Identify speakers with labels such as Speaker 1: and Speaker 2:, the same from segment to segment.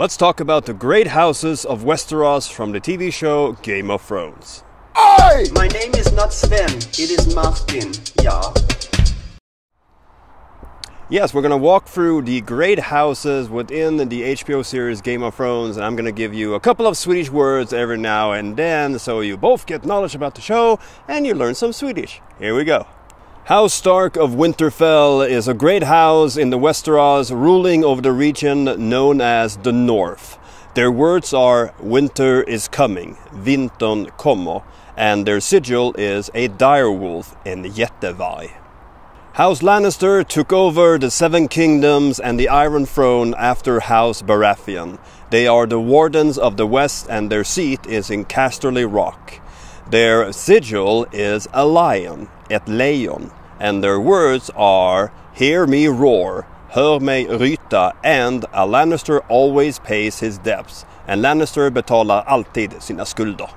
Speaker 1: Let's talk about the great houses of Westeros from the TV show Game of Thrones.
Speaker 2: My name is not Sven, it is Martin. Ja.
Speaker 1: Yes, we're going to walk through the great houses within the HBO series Game of Thrones, and I'm going to give you a couple of Swedish words every now and then so you both get knowledge about the show and you learn some Swedish. Here we go. House Stark of Winterfell is a great house in the Westeros ruling over the region known as the North. Their words are Winter is coming, Vintern kommer, and their sigil is a direwolf in Jättevarg. House Lannister took over the Seven Kingdoms and the Iron Throne after House Baratheon. They are the Wardens of the West and their seat is in Casterly Rock. Their sigil is a lion, et lejon, and their words are Hear me roar, hör mig ryta, and a Lannister always pays his debts, and Lannister betalar alltid sina skulder.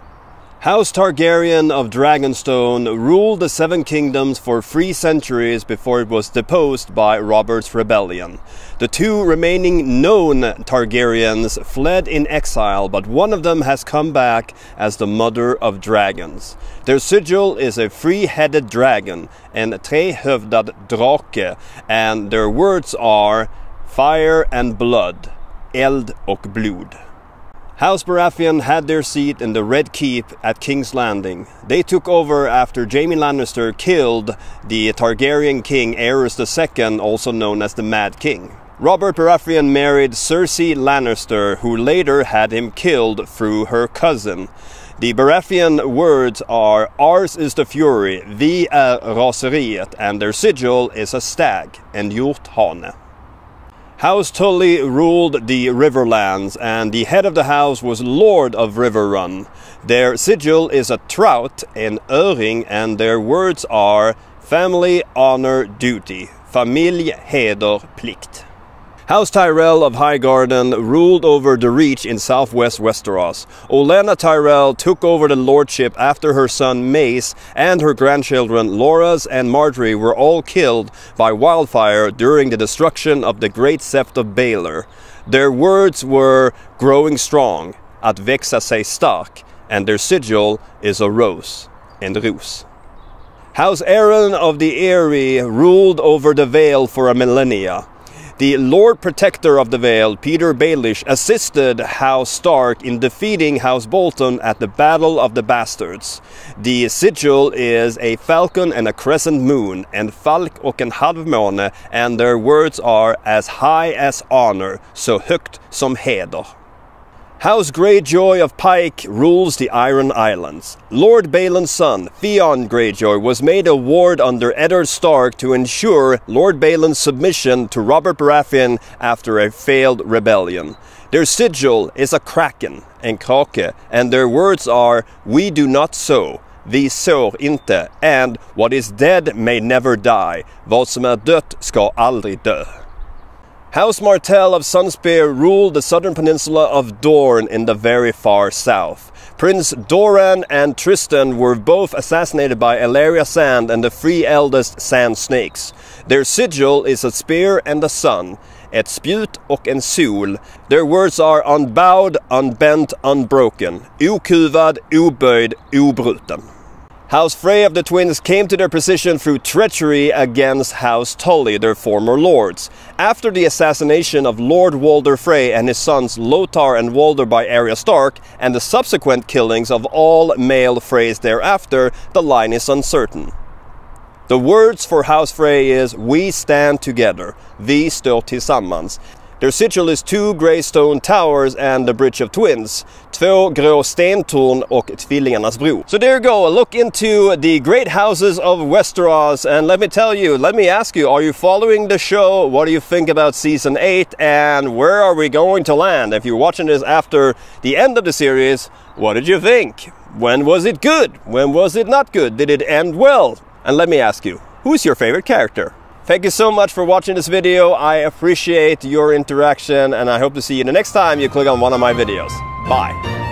Speaker 1: House Targaryen of Dragonstone ruled the Seven Kingdoms for three centuries before it was deposed by Robert's Rebellion. The two remaining known Targaryens fled in exile, but one of them has come back as the Mother of Dragons. Their sigil is a three-headed dragon, and trehövdad drake, and their words are fire and blood, eld och blod. House Baratheon had their seat in the Red Keep at King's Landing. They took over after Jaime Lannister killed the Targaryen king Aerys II, also known as the Mad King. Robert Baratheon married Cersei Lannister, who later had him killed through her cousin. The Baratheon words are Ours is the fury, vi är er raseriet, and their sigil is a stag, en hjort hane. House Tully ruled the Riverlands, and the head of the house was Lord of Riverrun. Their sigil is a trout in öring, and their words are family, honor, duty, familj, heder, plikt. House Tyrell of Highgarden ruled over the Reach in southwest Westeros. Olenna Tyrell took over the lordship after her son Mace and her grandchildren Loras and Margaery were all killed by wildfire during the destruction of the Great Sept of Baelor. Their words were growing strong, att växa stark, and their sigil is a rose, and ros. House Arryn of the Eyrie ruled over the Vale for a millennia. The Lord Protector of the Vale, Petyr Baelish, assisted House Stark in defeating House Bolton at the Battle of the Bastards. The sigil is a falcon and a crescent moon, and falk och en halvmåne, and their words are as high as honor, so högt som heder. House Greyjoy of Pike rules the Iron Islands. Lord Balon's son, Theon Greyjoy, was made a ward under Eddard Stark to ensure Lord Balon's submission to Robert Baratheon after a failed rebellion. Their sigil is a kraken, en krake, and their words are, We do not sow, vi sår inte, and what is dead may never die, vad som är dött ska aldrig dö. House Martell of Sunspear ruled the southern peninsula of Dorne in the very far south. Prince Doran and Trystane were both assassinated by Ellaria Sand and the three eldest Sand Snakes. Their sigil is a spear and a sun, ett spjut och en sol. Their words are unbowed, unbent, unbroken, okuvad, oböjd, obruten. House Frey of the twins came to their position through treachery against House Tully, their former lords. After the assassination of Lord Walder Frey and his sons Lothar and Walder by Arya Stark, and the subsequent killings of all male Freys thereafter, the line is uncertain. The words for House Frey is We stand together, vi står tillsammans. Their sigil is two grey stone towers and the Bridge of Twins, två grå och tvillingarnas bro. So there you go, a look into the great houses of Westeros and let me tell you, let me ask you, are you following the show? What do you think about season 8 and where are we going to land? If you're watching this after the end of the series, what did you think? When was it good? When was it not good? Did it end well? And let me ask you, who's your favorite character? Thank you so much for watching this video. I appreciate your interaction and I hope to see you the next time you click on one of my videos. Bye.